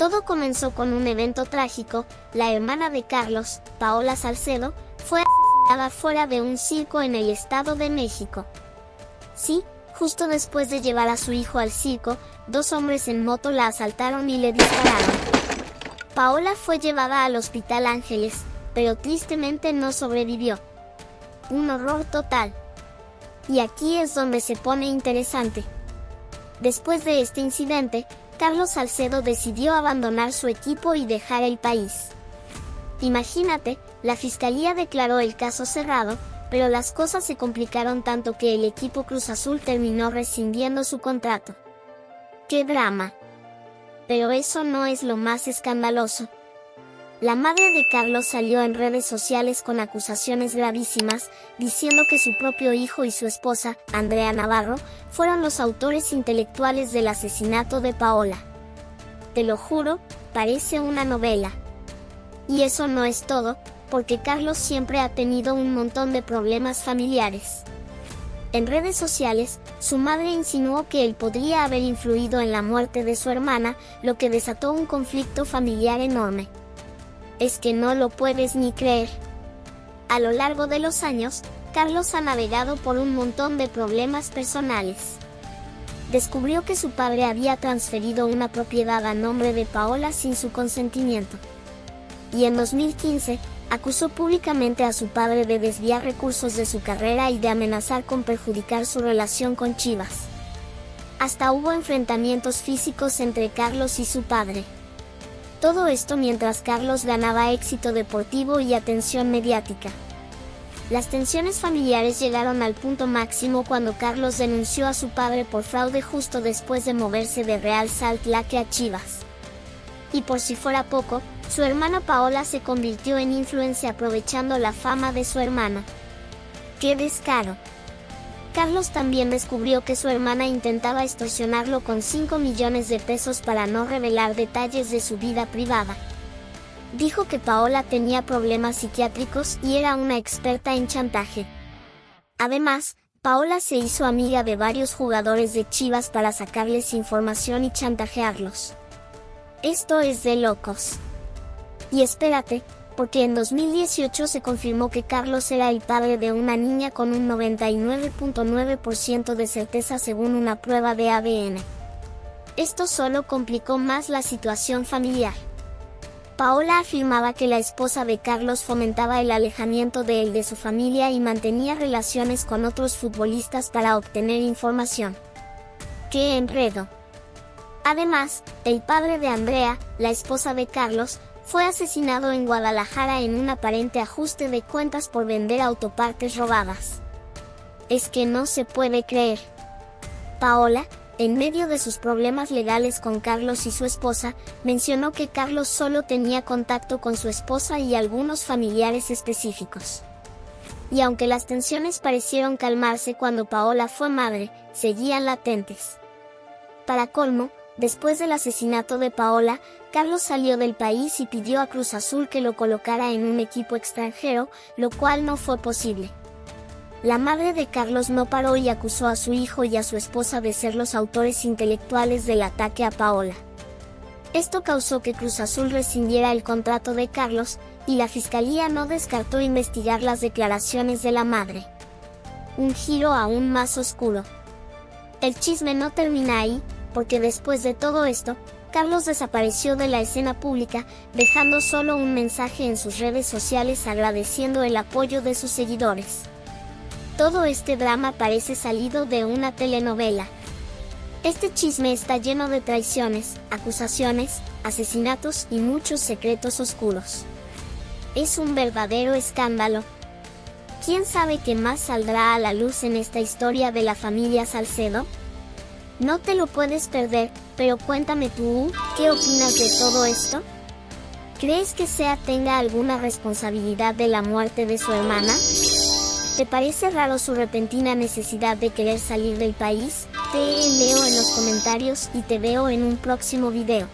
Todo comenzó con un evento trágico, la hermana de Carlos, Paola Salcedo, fue asesinada fuera de un circo en el Estado de México. Sí, justo después de llevar a su hijo al circo, dos hombres en moto la asaltaron y le dispararon. Paola fue llevada al Hospital Ángeles, pero tristemente no sobrevivió. Un horror total. Y aquí es donde se pone interesante. Después de este incidente, Carlos Salcedo decidió abandonar su equipo y dejar el país. Imagínate, la fiscalía declaró el caso cerrado, pero las cosas se complicaron tanto que el equipo Cruz Azul terminó rescindiendo su contrato. ¡Qué drama! Pero eso no es lo más escandaloso. La madre de Carlos salió en redes sociales con acusaciones gravísimas, diciendo que su propio hijo y su esposa, Andrea Navarro, fueron los autores intelectuales del asesinato de Paola. Te lo juro, parece una novela. Y eso no es todo, porque Carlos siempre ha tenido un montón de problemas familiares. En redes sociales, su madre insinuó que él podría haber influido en la muerte de su hermana, lo que desató un conflicto familiar enorme es que no lo puedes ni creer. A lo largo de los años, Carlos ha navegado por un montón de problemas personales. Descubrió que su padre había transferido una propiedad a nombre de Paola sin su consentimiento. Y en 2015, acusó públicamente a su padre de desviar recursos de su carrera y de amenazar con perjudicar su relación con Chivas. Hasta hubo enfrentamientos físicos entre Carlos y su padre. Todo esto mientras Carlos ganaba éxito deportivo y atención mediática. Las tensiones familiares llegaron al punto máximo cuando Carlos denunció a su padre por fraude justo después de moverse de Real Salt Lake a Chivas. Y por si fuera poco, su hermana Paola se convirtió en influencia aprovechando la fama de su hermana. ¡Qué descaro! Carlos también descubrió que su hermana intentaba extorsionarlo con 5 millones de pesos para no revelar detalles de su vida privada. Dijo que Paola tenía problemas psiquiátricos y era una experta en chantaje. Además, Paola se hizo amiga de varios jugadores de Chivas para sacarles información y chantajearlos. Esto es de locos. Y espérate, porque en 2018 se confirmó que Carlos era el padre de una niña con un 99.9% de certeza según una prueba de ADN. Esto solo complicó más la situación familiar. Paola afirmaba que la esposa de Carlos fomentaba el alejamiento de él de su familia y mantenía relaciones con otros futbolistas para obtener información. ¡Qué enredo! Además, el padre de Andrea, la esposa de Carlos, fue asesinado en Guadalajara en un aparente ajuste de cuentas por vender autopartes robadas. Es que no se puede creer. Paola, en medio de sus problemas legales con Carlos y su esposa, mencionó que Carlos solo tenía contacto con su esposa y algunos familiares específicos. Y aunque las tensiones parecieron calmarse cuando Paola fue madre, seguían latentes. Para colmo, Después del asesinato de Paola, Carlos salió del país y pidió a Cruz Azul que lo colocara en un equipo extranjero, lo cual no fue posible. La madre de Carlos no paró y acusó a su hijo y a su esposa de ser los autores intelectuales del ataque a Paola. Esto causó que Cruz Azul rescindiera el contrato de Carlos, y la fiscalía no descartó investigar las declaraciones de la madre. Un giro aún más oscuro. El chisme no termina ahí, porque después de todo esto, Carlos desapareció de la escena pública, dejando solo un mensaje en sus redes sociales agradeciendo el apoyo de sus seguidores. Todo este drama parece salido de una telenovela. Este chisme está lleno de traiciones, acusaciones, asesinatos y muchos secretos oscuros. Es un verdadero escándalo. ¿Quién sabe qué más saldrá a la luz en esta historia de la familia Salcedo? No te lo puedes perder, pero cuéntame tú, ¿qué opinas de todo esto? ¿Crees que Sea tenga alguna responsabilidad de la muerte de su hermana? ¿Te parece raro su repentina necesidad de querer salir del país? Te leo en los comentarios y te veo en un próximo video.